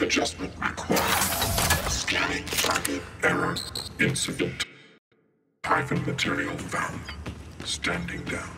Adjustment required. Scanning target error incident. Typhon material found. Standing down.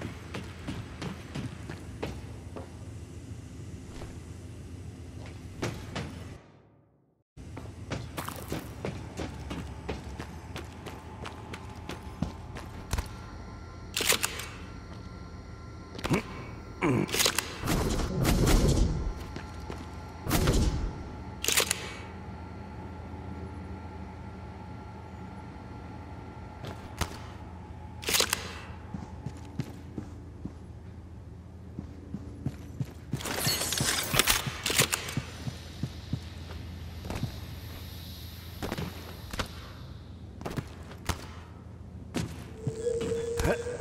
Log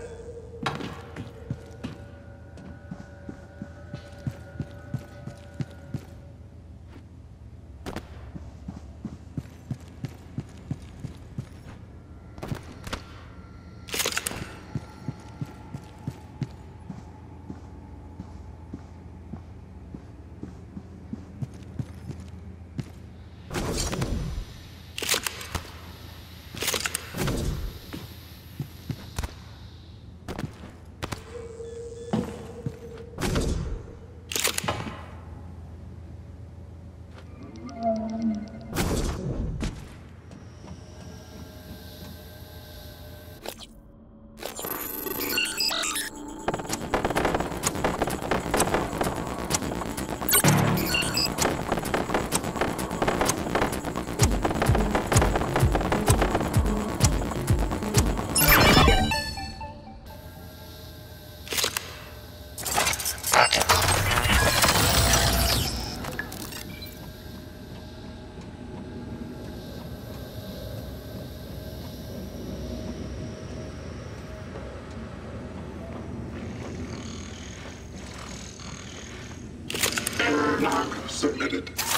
submitted.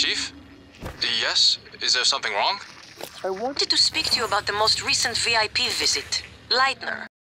Chief? Yes? Is there something wrong? I wanted to speak to you about the most recent VIP visit. Leitner.